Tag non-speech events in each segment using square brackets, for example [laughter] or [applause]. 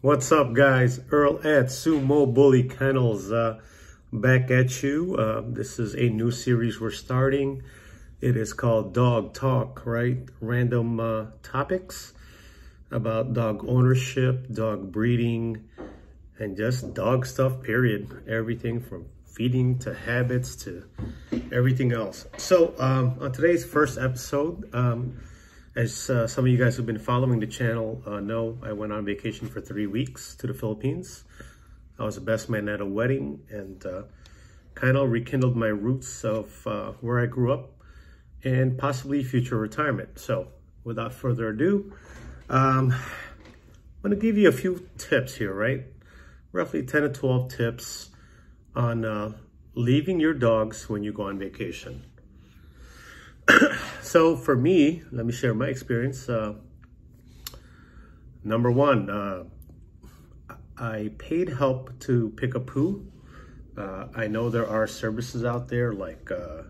What's up, guys? Earl at Sumo Bully Kennels uh, back at you. Uh, this is a new series we're starting. It is called Dog Talk, right? Random uh, topics about dog ownership, dog breeding, and just dog stuff, period. Everything from feeding to habits to everything else. So, um, on today's first episode, um, as uh, some of you guys who've been following the channel uh, know, I went on vacation for three weeks to the Philippines. I was a best man at a wedding and uh, kind of rekindled my roots of uh, where I grew up and possibly future retirement. So without further ado, um, I'm going to give you a few tips here, right? Roughly 10 to 12 tips on uh, leaving your dogs when you go on vacation. [coughs] so for me, let me share my experience. Uh, number one, uh, I paid help to pick a poo. Uh, I know there are services out there like uh,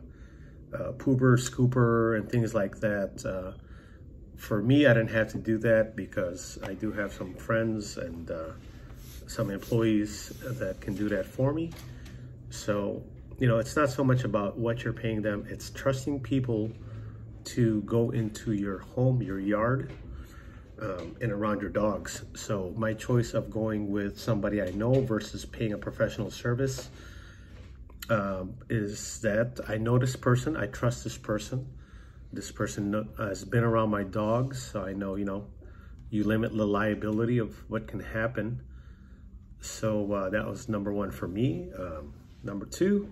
uh, Poober, Scooper, and things like that. Uh, for me, I didn't have to do that because I do have some friends and some employees that can do that for me. So you know, it's not so much about what you're paying them, it's trusting people to go into your home, your yard, um, and around your dogs. So my choice of going with somebody I know versus paying a professional service um, is that I know this person, I trust this person. This person has been around my dogs, so I know, you know, you limit the liability of what can happen. So uh, that was number one for me. Um, number two,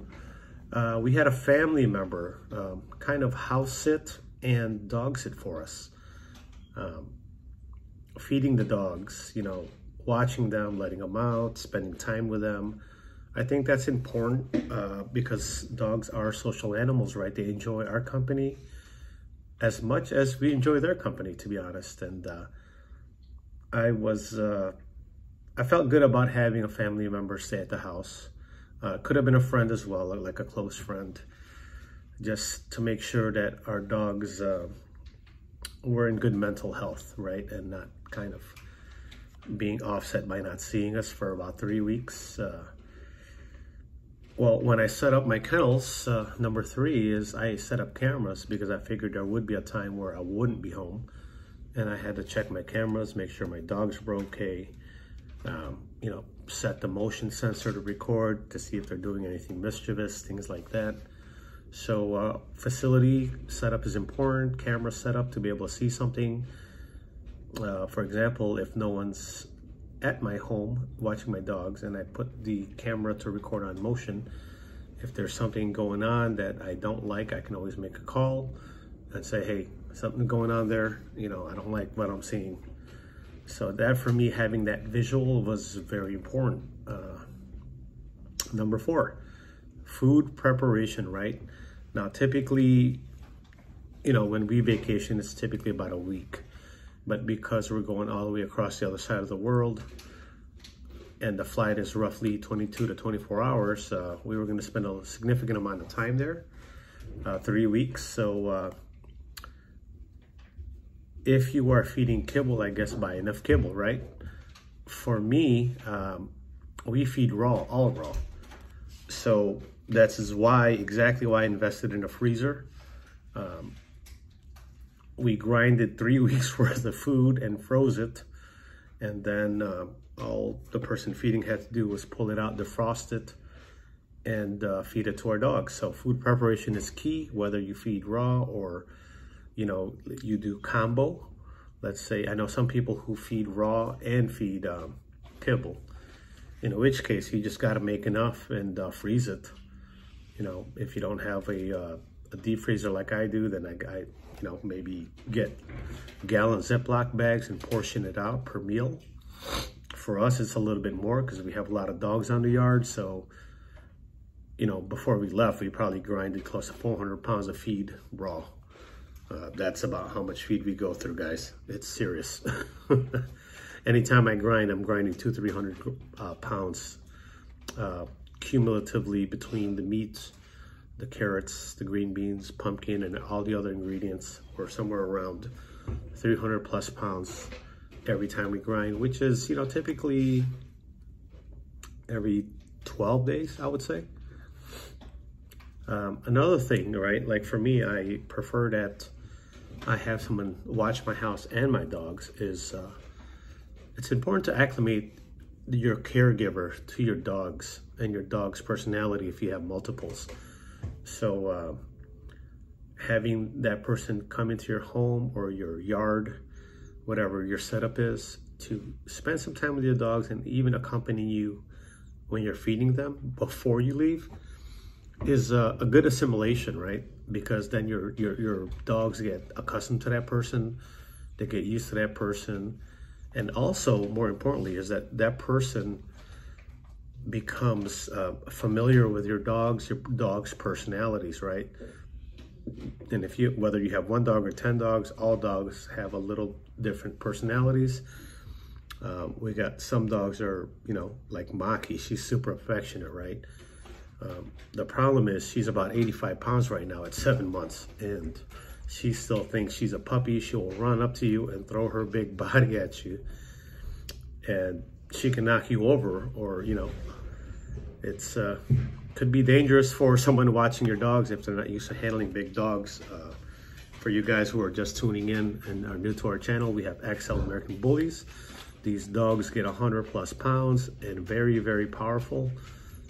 uh, we had a family member um, kind of house sit and dog sit for us. Um, feeding the dogs, you know, watching them, letting them out, spending time with them. I think that's important uh, because dogs are social animals, right? They enjoy our company as much as we enjoy their company, to be honest. And uh, I was, uh, I felt good about having a family member stay at the house. Uh, could have been a friend as well, like a close friend, just to make sure that our dogs uh, were in good mental health, right? And not kind of being offset by not seeing us for about three weeks. Uh, well, when I set up my kennels, uh, number three is I set up cameras because I figured there would be a time where I wouldn't be home. And I had to check my cameras, make sure my dogs were okay. Um, you know, set the motion sensor to record to see if they're doing anything mischievous, things like that. So uh, facility setup is important, camera setup to be able to see something. Uh, for example, if no one's at my home watching my dogs and I put the camera to record on motion, if there's something going on that I don't like, I can always make a call and say, hey, something going on there, you know, I don't like what I'm seeing. So that for me, having that visual was very important. Uh, number four, food preparation, right? Now, typically, you know, when we vacation, it's typically about a week. But because we're going all the way across the other side of the world, and the flight is roughly 22 to 24 hours, uh, we were going to spend a significant amount of time there, uh, three weeks. So uh, if you are feeding kibble, I guess buy enough kibble, right? For me, um, we feed raw, all raw. So that's why, exactly why I invested in a freezer. Um, we grinded three [laughs] weeks worth of food and froze it. And then uh, all the person feeding had to do was pull it out, defrost it, and uh, feed it to our dogs. So food preparation is key, whether you feed raw or you know, you do combo. Let's say, I know some people who feed raw and feed um, kibble, in which case you just got to make enough and uh, freeze it. You know, if you don't have a, uh, a deep freezer like I do, then I, I, you know, maybe get gallon Ziploc bags and portion it out per meal. For us, it's a little bit more because we have a lot of dogs on the yard. So, you know, before we left, we probably grinded close to 400 pounds of feed raw. Uh, that's about how much feed we go through, guys. It's serious. [laughs] Anytime I grind, I'm grinding two, 300 uh, pounds uh, cumulatively between the meats, the carrots, the green beans, pumpkin, and all the other ingredients. We're somewhere around 300 plus pounds every time we grind, which is, you know, typically every 12 days, I would say. Um, another thing, right? Like for me, I prefer that I have someone watch my house and my dogs. Is uh, it's important to acclimate your caregiver to your dogs and your dog's personality if you have multiples. So uh, having that person come into your home or your yard, whatever your setup is, to spend some time with your dogs and even accompany you when you're feeding them before you leave is a, a good assimilation, right? Because then your, your your dogs get accustomed to that person, they get used to that person, and also more importantly is that that person becomes uh, familiar with your dogs, your dog's personalities, right? And if you whether you have one dog or ten dogs, all dogs have a little different personalities. Um, we got some dogs are you know like Maki, she's super affectionate, right? Um, the problem is she's about 85 pounds right now at seven months, and she still thinks she's a puppy. She will run up to you and throw her big [laughs] body at you, and she can knock you over, or you know, it's uh, could be dangerous for someone watching your dogs if they're not used to handling big dogs. Uh, for you guys who are just tuning in and are new to our channel, we have XL American Bullies. These dogs get 100 plus pounds and very, very powerful.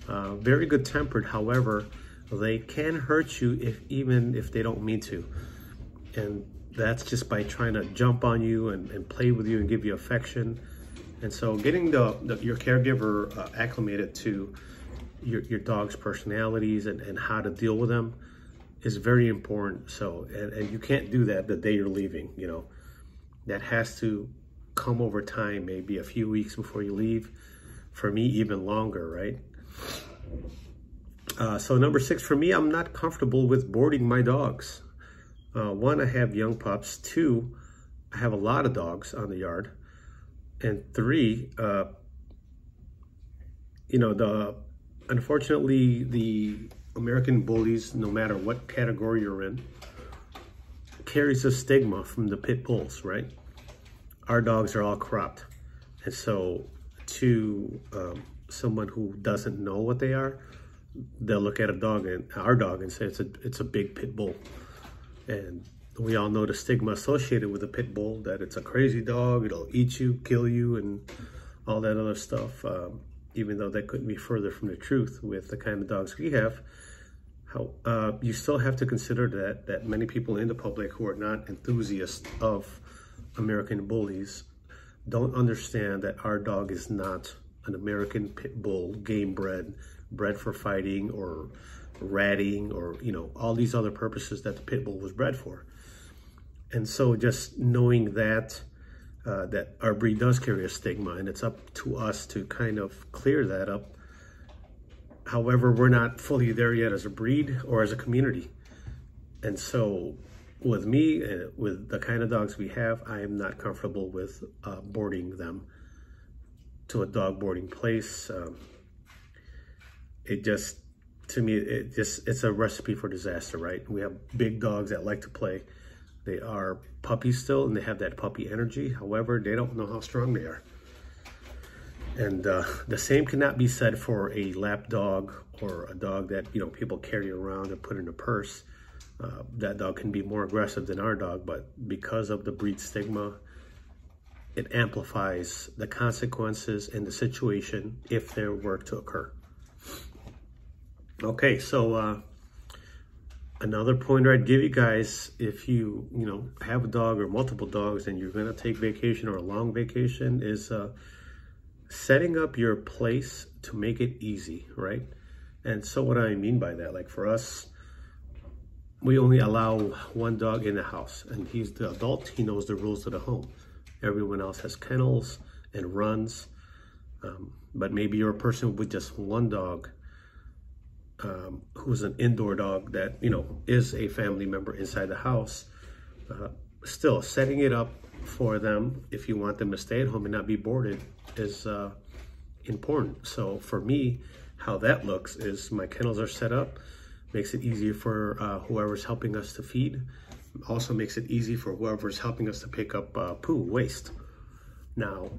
Uh, very good tempered, however, they can hurt you if even if they don't mean to. And that's just by trying to jump on you and, and play with you and give you affection. And so getting the, the your caregiver uh, acclimated to your, your dog's personalities and, and how to deal with them is very important. So, and, and you can't do that the day you're leaving, you know, that has to come over time, maybe a few weeks before you leave. For me, even longer, right? Uh, so number six, for me, I'm not comfortable with boarding my dogs. Uh, one, I have young pups. Two, I have a lot of dogs on the yard. And three, uh, you know, the unfortunately, the American bullies, no matter what category you're in, carries a stigma from the pit bulls, right? Our dogs are all cropped. And so to um, someone who doesn't know what they are, they'll look at a dog and our dog and say it's a it's a big pit bull, and we all know the stigma associated with a pit bull that it's a crazy dog, it'll eat you, kill you, and all that other stuff. Um, even though that couldn't be further from the truth with the kind of dogs we have. How uh, you still have to consider that that many people in the public who are not enthusiasts of American bullies don't understand that our dog is not an American pit bull, game bred, bred for fighting or ratting or, you know, all these other purposes that the pit bull was bred for. And so just knowing that, uh, that our breed does carry a stigma and it's up to us to kind of clear that up. However, we're not fully there yet as a breed or as a community. And so with me, uh, with the kind of dogs we have, I am not comfortable with uh, boarding them to a dog boarding place. Um, it just, to me, it just, it's a recipe for disaster, right? We have big dogs that like to play. They are puppies still and they have that puppy energy. However, they don't know how strong they are. And uh, the same cannot be said for a lap dog or a dog that, you know, people carry around and put in a purse. Uh, that dog can be more aggressive than our dog, but because of the breed stigma it amplifies the consequences in the situation if there were to occur. Okay, so uh, another pointer I'd give you guys, if you, you know, have a dog or multiple dogs and you're going to take vacation or a long vacation is uh, setting up your place to make it easy, right? And so what I mean by that, like for us, we only allow one dog in the house and he's the adult, he knows the rules of the home. Everyone else has kennels and runs. Um, but maybe you're a person with just one dog um, who's an indoor dog that, you know, is a family member inside the house. Uh, still, setting it up for them, if you want them to stay at home and not be boarded, is uh, important. So for me, how that looks is my kennels are set up, makes it easier for uh, whoever's helping us to feed also makes it easy for whoever's helping us to pick up uh, poo waste. Now,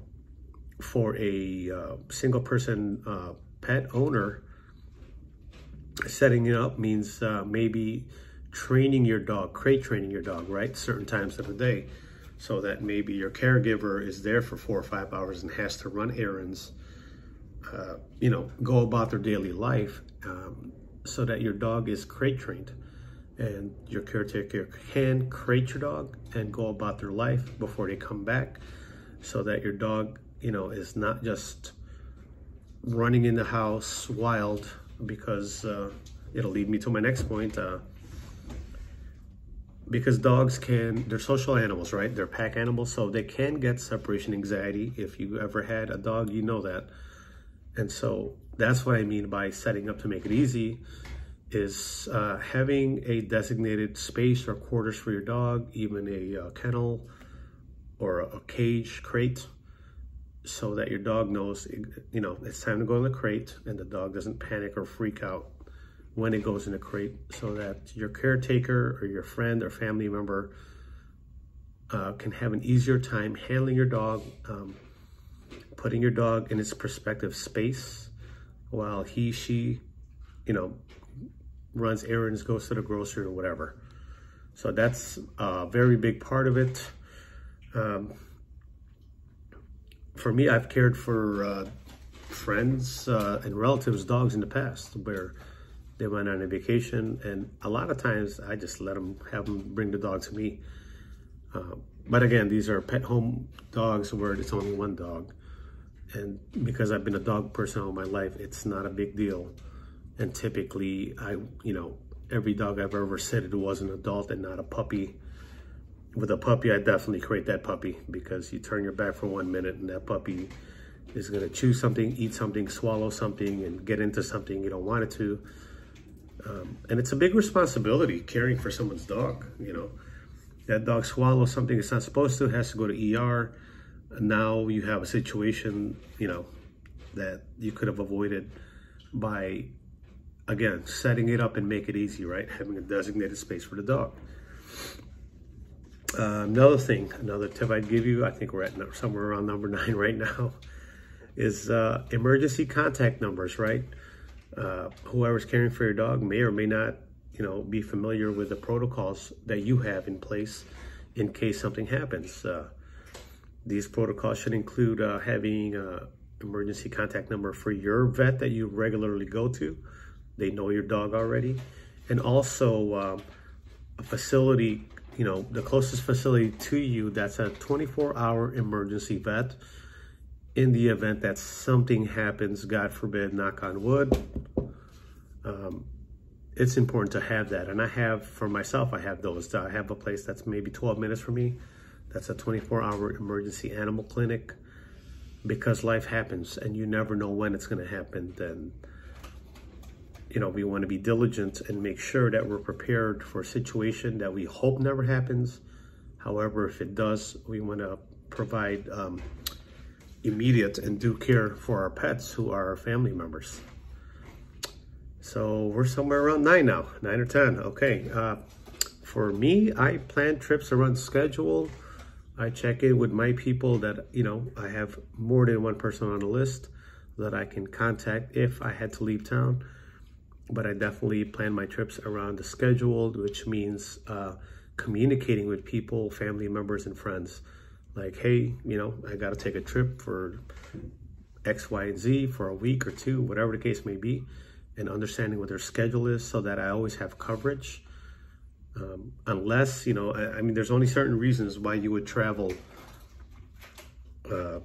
for a uh, single person uh, pet owner, setting it up means uh, maybe training your dog, crate training your dog, right? Certain times of the day. So that maybe your caregiver is there for four or five hours and has to run errands, uh, you know, go about their daily life um, so that your dog is crate trained and your caretaker can crate your dog and go about their life before they come back so that your dog, you know, is not just running in the house wild because uh, it'll lead me to my next point. Uh, because dogs can, they're social animals, right? They're pack animals, so they can get separation anxiety. If you ever had a dog, you know that. And so that's what I mean by setting up to make it easy is uh, having a designated space or quarters for your dog, even a uh, kennel or a, cage crate so that your dog knows, you know, it's time to go in the crate and the dog doesn't panic or freak out when it goes in a crate so that your caretaker or your friend or family member uh, can have an easier time handling your dog, um, putting your dog in its prospective space while he, she, you know, runs errands, goes to the grocery or whatever. So that's a very big part of it. Um, for me, I've cared for uh, friends uh, and relatives' dogs in the past where they went on a vacation, and a lot of times I just let them have them bring the dog to me. Uh, but again, these are pet home dogs where it's only one dog. And because I've been a dog person all my life, it's not a big deal. And typically, I, you know, every dog I've ever said it was an adult and not a puppy. With a puppy, I definitely create that puppy because you turn your back for one minute and that puppy is going to chew something, eat something, swallow something, and get into something you don't want it to. Um, and it's a big responsibility caring for someone's dog, you know. That dog swallows something it's not supposed to, has to go to ER. Now you have a situation, you know, that you could have avoided by, again, setting it up and make it easy, right? [laughs] Having a designated space for the dog. Uh, another thing, another tip I'd give you, I think we're at somewhere around number [laughs] nine right now, is uh, emergency contact numbers, right? uh, whoever's caring for your dog may or may not, you know, be familiar with the protocols that you have in place in case something happens. Uh, these protocols should include uh, having an emergency contact number for your vet that you regularly go to. They know your dog already. And also um, a facility, you know, the closest facility to you that's a 24 hour emergency vet in the event that something happens, God forbid, knock on wood, um, it's important to have that. And I have, for myself, I have those. I have a place that's maybe 12 minutes from me. That's a 24 hour emergency animal clinic because life happens and you never know when it's going to happen. Then, you know, we want to be diligent and make sure that we're prepared for a situation that we hope never happens. However, if it does, we want to provide um, immediate and due care for our pets who are our family members. So we're somewhere around nine now, nine or 10. Okay. Uh, for me, I plan trips around schedule. I check in with my people that, you know, I have more than one person on the list that I can contact if I had to leave town. But I definitely plan my trips around the schedule, which means uh, communicating with people, family members, and friends like, hey, you know, I got to take a trip for X, Y, and Z for a week or two, whatever the case may be, and understanding what their schedule is so that I always have coverage. Um, unless, you know, I, I, mean, there's only certain reasons why you would travel uh,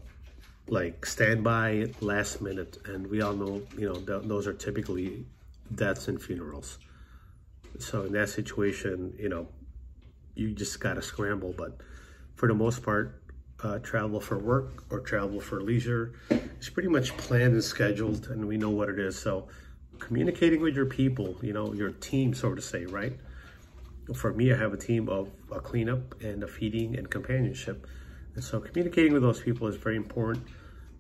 like standby, last minute. And we all know, you know, th those are typically deaths and funerals. So in that situation, you know, you just got to scramble. But for the most part, uh, travel for work or travel for leisure. It's pretty much planned and scheduled and we know what it is. So communicating with your people, you know, your team, so to say, right? For me, I have a team of a cleanup and a feeding and companionship. And so communicating with those people is very important.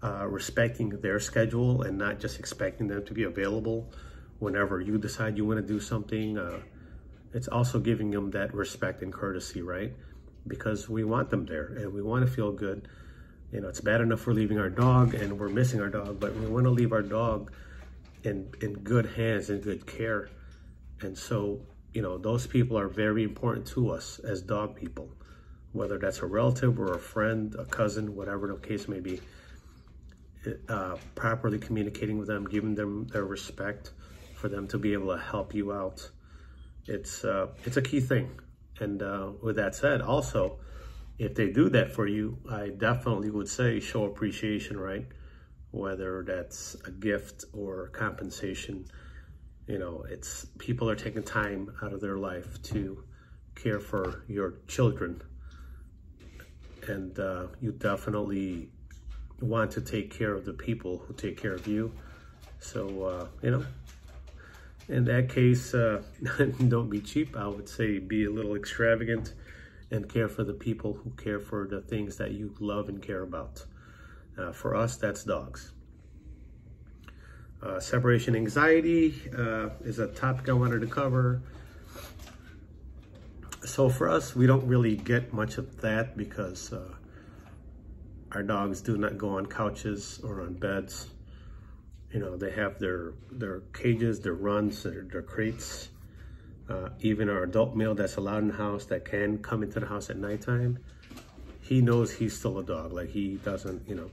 Uh, respecting their schedule and not just expecting them to be available whenever you decide you want to do something. Uh, it's also giving them that respect and courtesy, right? because we want them there and we want to feel good. You know, it's bad enough we're leaving our dog and we're missing our dog, but we want to leave our dog in in good hands and good care. And so, you know, those people are very important to us as dog people, whether that's a relative or a friend, a cousin, whatever the case may be. Uh, properly communicating with them, giving them their respect for them to be able to help you out. It's uh, it's a key thing. And uh, with that said, also, if they do that for you, I definitely would say show appreciation, right? Whether that's a gift or compensation, you know, it's people are taking time out of their life to care for your children. And uh, you definitely want to take care of the people who take care of you. So, uh, you know, in that case, uh, [laughs] don't be cheap. I would say be a little extravagant and care for the people who care for the things that you love and care about. Uh, for us, that's dogs. Uh, separation anxiety uh, is a topic I wanted to cover. So for us, we don't really get much of that because uh, our dogs do not go on couches or on beds. You know, they have their, their cages, their runs, their, their crates. Uh, even our adult male that's allowed in the house that can come into the house at nighttime, he knows he's still a dog. Like he doesn't, you know,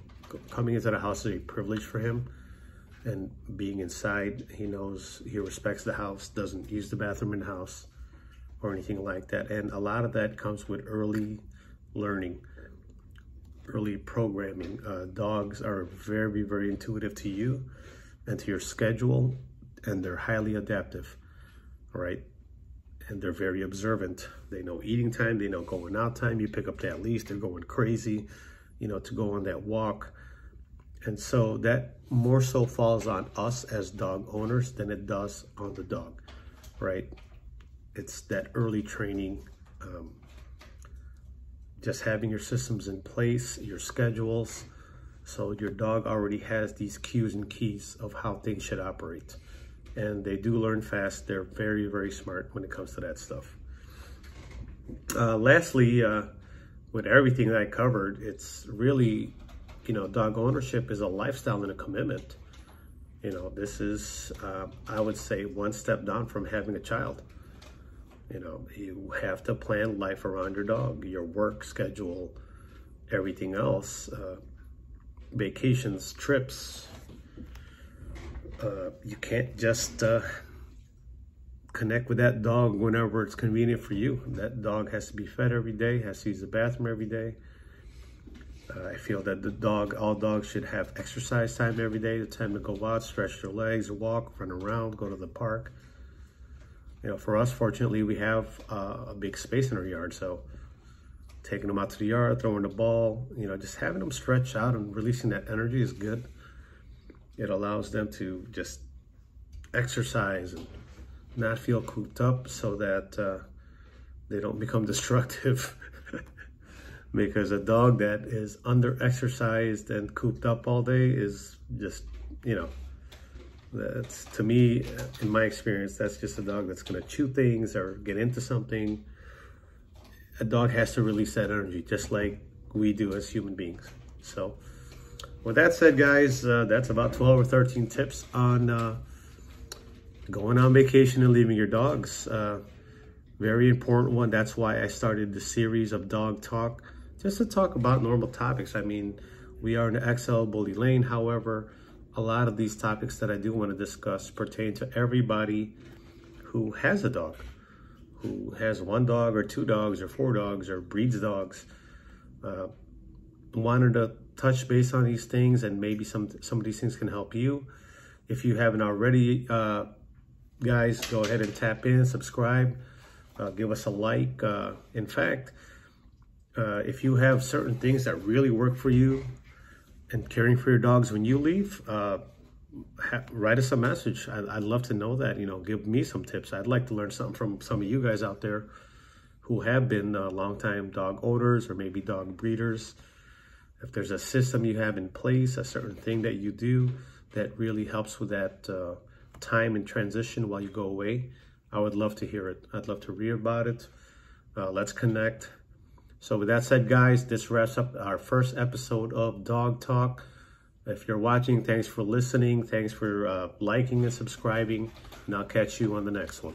coming into the house is a privilege for him. And being inside, he knows he respects the house, doesn't use the bathroom in the house or anything like that. And a lot of that comes with early learning, early programming. Uh, dogs are very, very intuitive to you and to your schedule, and they're highly adaptive, right? And they're very observant. They know eating time, they know going out time. You pick up that leash, they're going crazy, you know, to go on that walk. And so that more so falls on us as dog owners than it does on the dog, right? It's that early training, um, just having your systems in place, your schedules, so your dog already has these cues and keys of how things should operate. And they do learn fast. They're very, very smart when it comes to that stuff. Uh, lastly, uh, with everything that I covered, it's really, you know, dog ownership is a lifestyle and a commitment. You know, this is, uh, I would say, one step down from having a child. You know, you have to plan life around your dog, your work schedule, everything else. Uh, vacations, trips, uh, you can't just uh, connect with that dog whenever it's convenient for you. That dog has to be fed every day, has to use the bathroom every day. Uh, I feel that the dog, all dogs should have exercise time every day, the time to go out, stretch their legs, walk, run around, go to the park. You know, for us, fortunately, we have uh, a big space in our yard, so taking them out to the yard, throwing the ball, you know, just having them stretch out and releasing that energy is good. It allows them to just exercise and not feel cooped up so that uh, they don't become [laughs] destructive. [laughs] because a dog that is under exercised and cooped up all day is just, you know, that's to me, in my experience, that's just a dog that's going to chew things or get into something a dog has to release that energy just like we do as human beings. So with that said, guys, uh, that's about 12 or 13 tips on uh, going on vacation and leaving your dogs. Uh, very important one. That's why I started the series of Dog Talk, just to talk about normal topics. I mean, we are in the XL Bully Lane. However, a lot of these topics that I do want to discuss pertain to everybody who has a dog who has one dog or two dogs or four dogs or breeds dogs uh, wanted to touch base on these things and maybe some some of these things can help you. If you haven't already uh, guys go ahead and tap in subscribe uh, give us a like uh, in fact uh, if you have certain things that really work for you and caring for your dogs when you leave uh, write us a message. I'd, I'd, love to know that, you know, give me some tips. I'd like to learn something from some of you guys out there who have been uh, longtime dog owners or maybe dog breeders. If there's a system you have in place, a certain thing that you do that really helps with that uh, time and transition while you go away, I would love to hear it. I'd love to read about it. Uh, let's connect. So with that said, guys, this wraps up our first episode of Dog Talk. If you're watching, thanks for listening. Thanks for uh, liking and subscribing. And I'll catch you on the next one.